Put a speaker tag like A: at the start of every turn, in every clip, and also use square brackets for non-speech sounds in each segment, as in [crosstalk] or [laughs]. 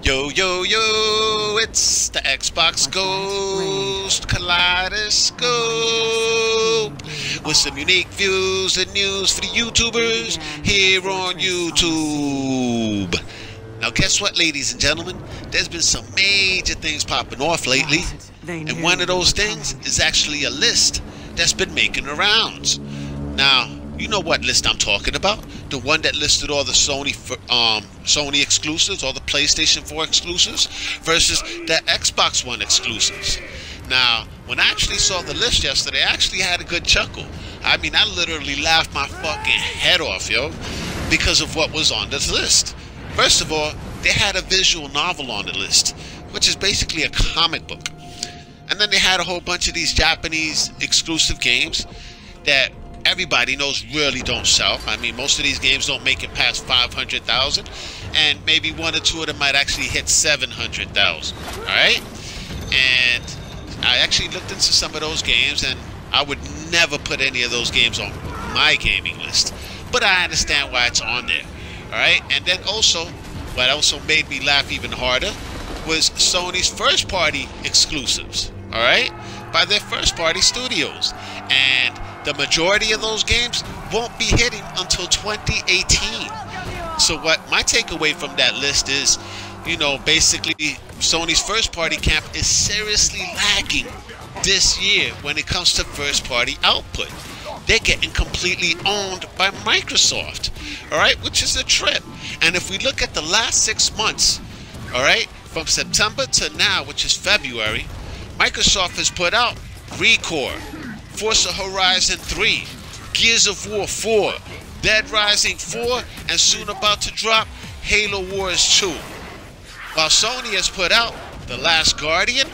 A: Yo, yo, yo, it's the Xbox Ghost Kalai Da Scope with some unique views and news for the YouTubers here on YouTube. Now, guess what, ladies and gentlemen? There's been some major things popping off lately, and one of those things is actually a list that's been making the rounds. Now, you know what list I'm talking about? The one that listed all the Sony um, Sony exclusives, all the PlayStation 4 exclusives, versus the Xbox One exclusives. Now, when I actually saw the list yesterday, I actually had a good chuckle. I mean, I literally laughed my fucking head off, yo, because of what was on this list. First of all, they had a visual novel on the list, which is basically a comic book. And then they had a whole bunch of these Japanese exclusive games that everybody knows really don't sell. I mean, most of these games don't make it past 500,000, and maybe one or two of them might actually hit 700,000. All right? And I actually looked into some of those games, and I would never put any of those games on my gaming list. But I understand why it's on there. All right? And then also, what also made me laugh even harder was Sony's first party exclusives. All right? By their first party studios. And the majority of those games won't be hitting until 2018. So what my takeaway from that list is, you know, basically Sony's first party camp is seriously lacking this year when it comes to first party output. They're getting completely owned by Microsoft, all right, which is a trip. And if we look at the last six months, all right, from September to now, which is February, Microsoft has put out Recore, Forza Horizon 3, Gears of War 4, Dead Rising 4, and soon about to drop Halo Wars 2. While Sony has put out The Last Guardian,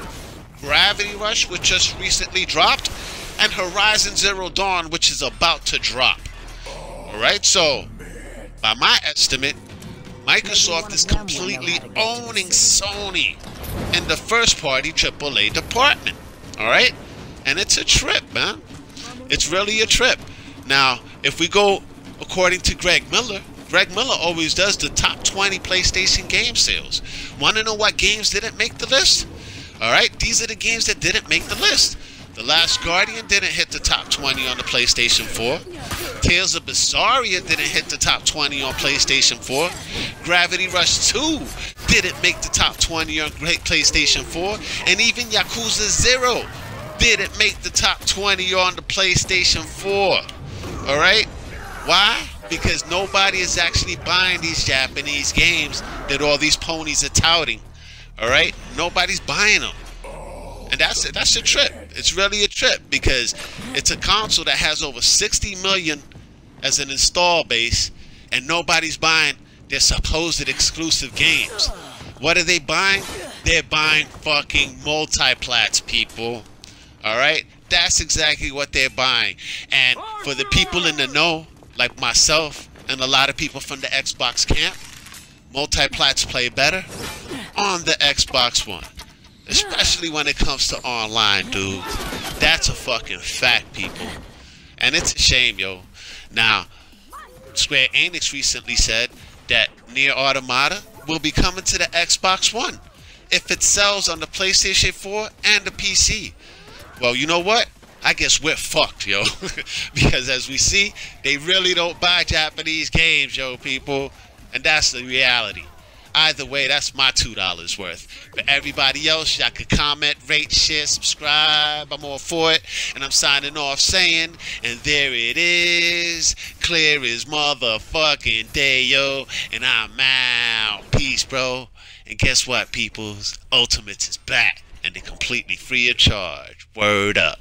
A: Gravity Rush, which just recently dropped, and Horizon Zero Dawn, which is about to drop. Alright, so by my estimate, Microsoft is completely owning Sony in the first party AAA department. Alright? And it's a trip, man. It's really a trip. Now, if we go according to Greg Miller, Greg Miller always does the top 20 PlayStation game sales. Want to know what games didn't make the list? All right, these are the games that didn't make the list. The Last Guardian didn't hit the top 20 on the PlayStation 4. Tales of Berseria didn't hit the top 20 on PlayStation 4. Gravity Rush 2 didn't make the top 20 on great PlayStation 4. And even Yakuza 0 didn't make the top 20 on the PlayStation 4. Alright? Why? Because nobody is actually buying these Japanese games that all these ponies are touting. Alright? Nobody's buying them. And that's. That's a trip. It's really a trip because it's a console that has over 60 million as an install base and nobody's buying their supposed exclusive games. What are they buying? They're buying fucking multiplats, people. All right? That's exactly what they're buying. And for the people in the know, like myself and a lot of people from the Xbox camp, multiplats play better on the Xbox One. Especially when it comes to online, dude. That's a fucking fact, people. And it's a shame, yo. Now, Square Enix recently said that NieR Automata will be coming to the Xbox One if it sells on the PlayStation 4 and the PC. Well, you know what? I guess we're fucked, yo. [laughs] because as we see, they really don't buy Japanese games, yo, people. And that's the reality. Either way, that's my $2 worth. For everybody else, y'all can comment, rate, share, subscribe. I'm all for it. And I'm signing off saying, and there it is. Clear as motherfucking day, yo. And I'm out. Peace, bro. And guess what, peoples? Ultimates is back and they're completely free of charge. Word up.